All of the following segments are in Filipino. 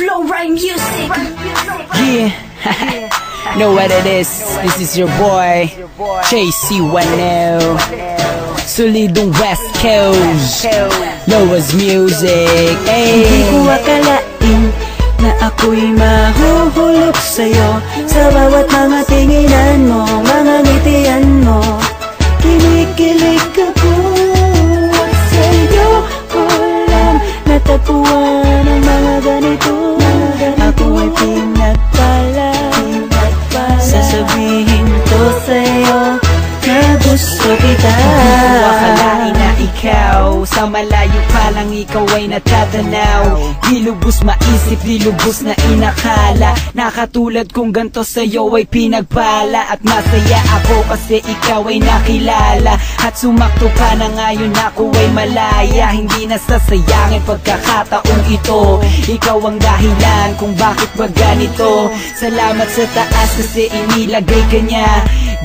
Flow right Music. Yeah. know what it is. This is your boy, JC10. Solidong West Coast. Lowest music. Hindi ko Hey. akalain na ako'y mahuhulog sa'yo Sa bawat mga tinginan mo, mga ngitian mo Kinikilig ako gusto kita Akalain ikaw. Sa malayo pa lang ikaw ay natatanaw. Di lubos maisip, di lubos na inakala. Nakatulad kong ganto sa'yo ay pinagpala. At masaya ako kasi ikaw ay nakilala. At sumakto pa na ngayon ako ay malaya. Hindi na sasayangin pagkakataong ito. Ikaw ang dahilan kung bakit ba ganito. Salamat sa taas kasi inilagay ka niya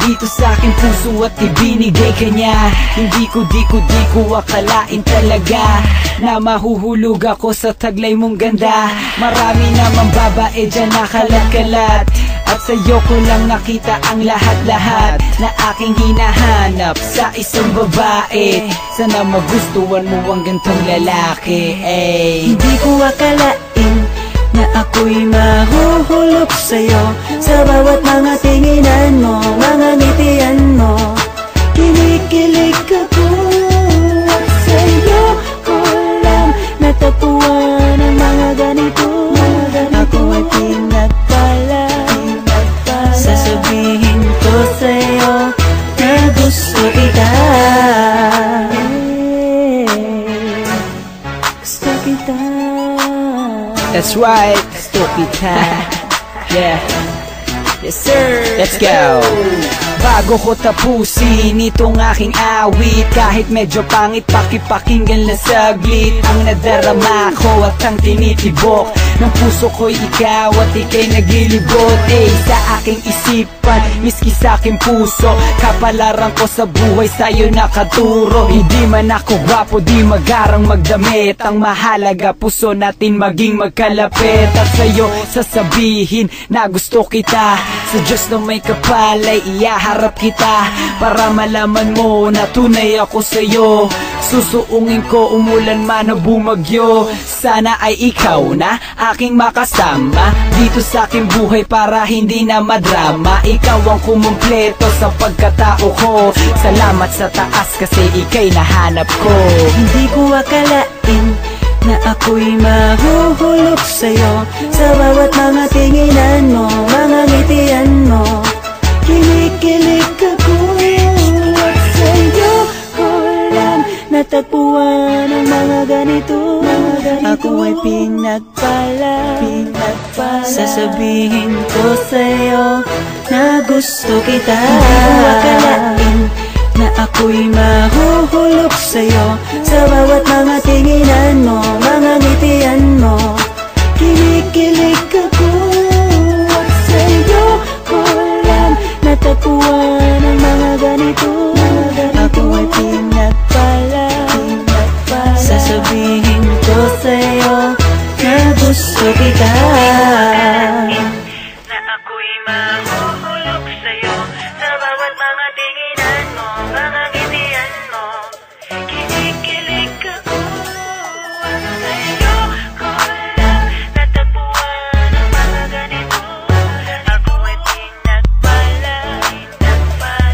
dito sa aking puso at ibinigay ka niya Hindi ko di ko di ko akalain talaga Na mahuhulog ako sa taglay mong ganda. Marami namang babae dyan nakalat-kalat At sa'yo ko lang nakita ang lahat-lahat Na aking hinahanap sa isang babae. Sana magustuhan mo ang gantong lalaki ay. Hindi ko akalain na ako'y mahuhulog sa'yo Sa bawat mga tinginan mo, That's right, gusto kita Yeah. Yes sir. Let's go. Bago ko tapusin itong aking awit Kahit medyo pangit pakipakinggan lang saglit Ang nadarama ko at ang tinitibok Ng puso ko'y ikaw at ikay nagilibot Eh sa aking isipan, miski sa aking puso Kapalaran ko sa buhay sa'yo nakaturo. Hindi man ako gwapo, di magarang magdamit. Ang mahalaga puso natin maging magkalapit. At sa'yo sasabihin na gusto kita. Sa Diyos na may kapalay iyaharap kita. Para malaman mo na tunay ako sa'yo Susuungin ko umulan man o bumagyo Sana ay ikaw na aking makasama. Dito sa aking buhay para hindi na madrama. Ikaw ang kumumpleto sa pagkatao ko. Salamat sa taas kasi ikay nahanap ko. Hindi ko akalain na ako'y mahuhulog sa'yo. Sa bawat mga tinginan mo, mga ngitian Natagpuan ang mga ganito. Ako ay pinagpala. Sasabihin ko sa'yo na gusto kita. Hindi ko akalain na ako'y mahuhulog sa'yo. Sa bawat mga tinginan mo, mga ngitian mo Kinikilig ako. Sa'yo ko lang Natagpuan kita. Na ako'y mahuhulog sa'yo Sa bawat mga tinginan mo, mga ngitian mo. Kinikilig ako sa'yo. Ko lang Natagpuan ang mga ganito Ako ay pinagpala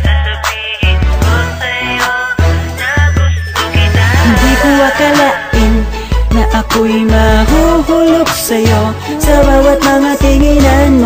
Sasabihin ko sa'yo na gusto kita. Hindi ko akalain na ako'y mahuhulog sa'yo Sa bawat mga tinginan